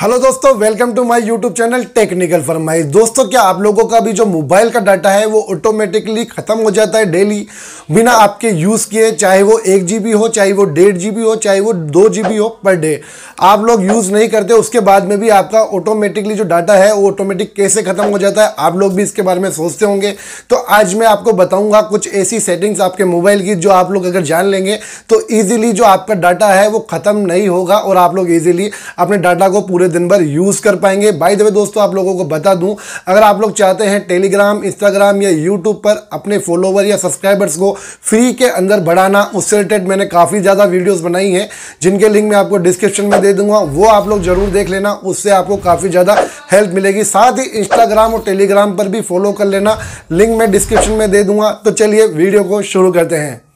Hello दोस्तों welcome to my YouTube channel technical Farmaish दोस्तों, क्या आप लोगों का भी जो मोबाइल का डाटा है, वो ऑटोमेटिकली ख़त्म हो जाता है डेली बिना आपके यूज़ किए, चाहे वो एक जीबी हो, चाहे वो डेढ़ जी हो, चाहे वो दो जीबी हो पर डे आप लोग यूज़ नहीं करते, उसके बाद में भी आपका ऑटोमेटिकली जो डाटा है, वो ऑटोमेटिक कैसे ख़त्म हो जाता है, आप लोग भी इसके बारे में सोचते होंगे। तो आज मैं आपको बताऊँगा कुछ ऐसी सेटिंग्स आपके मोबाइल की जो आप लोग अगर जान लेंगे तो ईजिली जो आपका डाटा है, वो ख़त्म नहीं होगा, और आप लोग ईजिली अपने डाटा को पूरे दिन भर यूज़ कर पाएँगे। बाई द दोस्तों, आप लोगों को बता दूँ, अगर आप लोग चाहते हैं टेलीग्राम इंस्टाग्राम या यूट्यूब पर अपने फॉलोवर या सब्सक्राइबर्स को फ्री के अंदर बढ़ाना, उससे रिलेटेड मैंने काफ़ी ज़्यादा वीडियोज़ बनाई हैं, जिनके लिंक मैं आपको डिस्क्रिप्शन में दे दूँगा, वो आप लोग ज़रूर देख लेना, उससे आपको काफ़ी ज़्यादा हेल्प मिलेगी। साथ ही इंस्टाग्राम और टेलीग्राम पर भी फॉलो कर लेना लिंक मैं डिस्क्रिप्शन में दे दूँगा। तो चलिए वीडियो को शुरू करते हैं।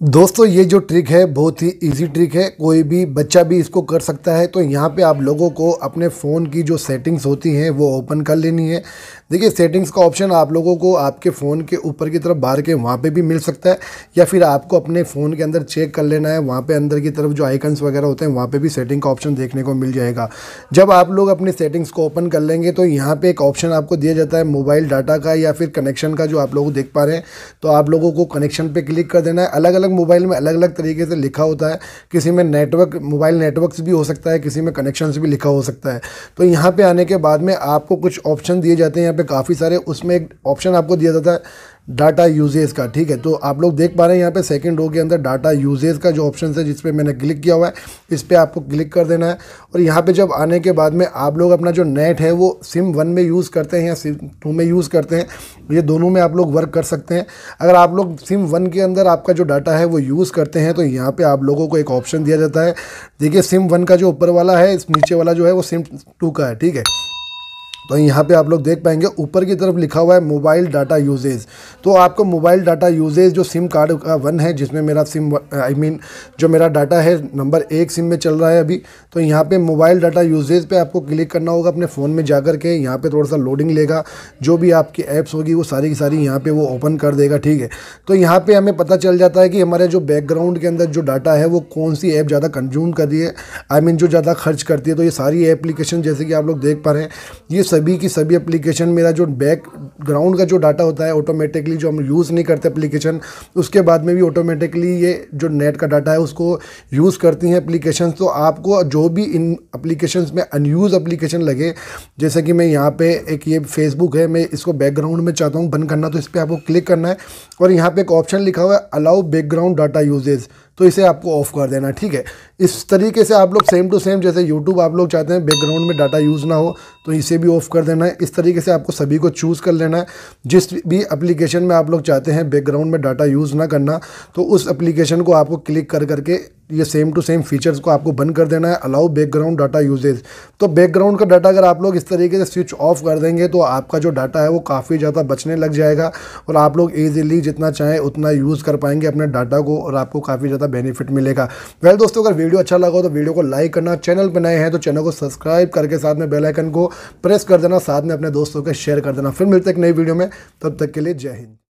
दोस्तों, ये जो ट्रिक है, बहुत ही इजी ट्रिक है। कोई भी बच्चा भी इसको कर सकता है। तो यहाँ पे आप लोगों को अपने फ़ोन की जो सेटिंग्स होती हैं, वो ओपन कर लेनी है। देखिए सेटिंग्स का ऑप्शन आप लोगों को आपके फ़ोन के ऊपर की तरफ़ बाहर के, वहाँ पे भी मिल सकता है। या फिर आपको अपने फ़ोन के अंदर चेक कर लेना है। वहाँ पे अंदर की तरफ़ जो आइकन्स वगैरह होते हैं, वहाँ पर भी सेटिंग का ऑप्शन देखने को मिल जाएगा। जब आप लोग अपनी सेटिंग्स को ओपन कर लेंगे तो यहाँ पर एक ऑप्शन आपको दिया जाता है मोबाइल डाटा का या फिर कनेक्शन का, जो आप लोग देख पा रहे हैं। तो आप लोगों को कनेक्शन पर क्लिक कर देना है। अलग अलग मोबाइल में अलग अलग तरीके से लिखा होता है। किसी में नेटवर्क, मोबाइल नेटवर्क्स भी हो सकता है, किसी में कनेक्शन भी लिखा हो सकता है। तो यहाँ पे आने के बाद में आपको कुछ ऑप्शन दिए जाते हैं, यहाँ पे काफ़ी सारे, उसमें एक ऑप्शन आपको दिया जाता है डाटा यूजेज का, ठीक है? तो आप लोग देख पा रहे हैं यहाँ पे सेकंड रो के अंदर डाटा यूजेज का जो ऑप्शन है, जिस पे मैंने क्लिक किया हुआ है, इस पर आपको क्लिक कर देना है। और यहाँ पे जब आने के बाद में आप लोग अपना जो नेट है, वो सिम वन में यूज़ करते हैं या सिम टू में यूज़ करते हैं, ये दोनों में आप लोग वर्क कर सकते हैं। अगर आप लोग सिम वन के अंदर आपका जो डाटा है, वो यूज़ करते हैं तो यहाँ पर आप लोगों को एक ऑप्शन दिया जाता है। देखिए सिम वन का जो ऊपर वाला है, इस नीचे वाला जो है, वो सिम टू का है, ठीक है? तो यहाँ पे आप लोग देख पाएँगे, ऊपर की तरफ़ लिखा हुआ है मोबाइल डाटा यूजेज तो आपको मोबाइल डाटा यूजेज जो सिम कार्ड का वन है, जिसमें मेरा सिम आई मीन जो मेरा डाटा है नंबर एक सिम में चल रहा है अभी तो यहाँ पे मोबाइल डाटा यूजेज पे आपको क्लिक करना होगा अपने फ़ोन में जा कर के। यहाँ पर थोड़ा सा लोडिंग लेगा, जो भी आपकी ऐप्स होगी, वो सारी की सारी यहाँ पर वो ओपन कर देगा, ठीक है? तो यहाँ पर हमें पता चल जाता है कि हमारे जो बैकग्राउंड के अंदर जो डाटा है, वो कौन सी ऐप ज़्यादा कंज्यूम कर रही है। आई मीन जो ज़्यादा खर्च करती है तो ये सारी एप्लीकेशन जैसे कि आप लोग देख पा रहे हैं, ये सभी की सभी एप्लीकेशन मेरा जो बैक ग्राउंड का जो डाटा होता है ऑटोमेटिकली जो हम यूज़ नहीं करते एप्लीकेशन उसके बाद में भी ऑटोमेटिकली ये जो नेट का डाटा है, उसको यूज़ करती हैं एप्लीकेशन तो आपको जो भी इन एप्लीकेशन में अनयूज़ एप्लीकेशन लगे, जैसे कि मैं यहाँ पे एक ये फेसबुक है, मैं इसको बैकग्राउंड में चाहता हूँ बंद करना तो इस पर आपको क्लिक करना है और यहाँ पर एक ऑप्शन लिखा हुआ है अलाउ बैकग्राउंड डाटा यूजेज़ तो इसे आपको ऑफ़ कर देना, ठीक है? इस तरीके से आप लोग सेम टू सेम जैसे यूट्यूब आप लोग चाहते हैं बैकग्राउंड में डाटा यूज़ ना हो तो इसे भी ऑफ़ कर देना है। इस तरीके से आपको सभी को चूज़ कर लेना है। जिस भी एप्लीकेशन में आप लोग चाहते हैं बैकग्राउंड में डाटा यूज़ ना करना तो उस एप्लीकेशन को आपको क्लिक कर करके ये सेम टू सेम फीचर्स को आपको बंद कर देना है अलाउ बैकग्राउंड डाटा यूजेज तो बैकग्राउंड का डाटा अगर आप लोग इस तरीके से स्विच ऑफ़ कर देंगे तो आपका जो डाटा है वो काफ़ी ज़्यादा बचने लग जाएगा और आप लोग ईजिली जितना चाहें उतना यूज़ कर पाएँगे अपने डाटा को और आपको काफ़ी ज़्यादा बेनिफिट मिलेगा. वेल दोस्तों, अगर वीडियो अच्छा लगा हो तो वीडियो को लाइक करना चैनल पर नए हैं तो चैनल को सब्सक्राइब करके साथ में बेलाइकन को प्रेस कर देना, साथ में अपने दोस्तों के शेयर कर देना. फिर मिलते एक नई वीडियो में. तब तक के लिए जय हिंद.